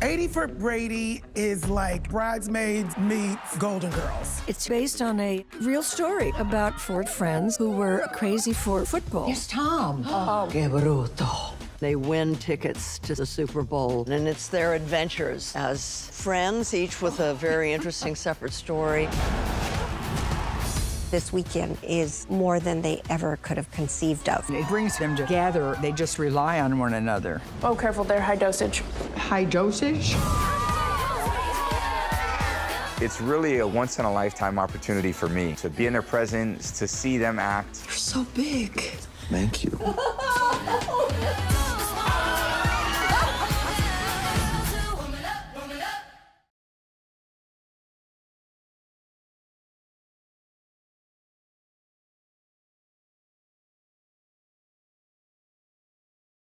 80 for Brady is like Bridesmaids meets Golden Girls. It's based on a real story about four friends who were crazy for football. It's Tom. Oh, que bruto. They win tickets to the Super Bowl, and it's their adventures as friends, each with a very interesting separate story. This weekend is more than they ever could have conceived of. It brings them together. They just rely on one another. Oh, careful, they're high dosage. High dosage? It's really a once in a lifetime opportunity for me to be in their presence, to see them act. You're so big. Thank you.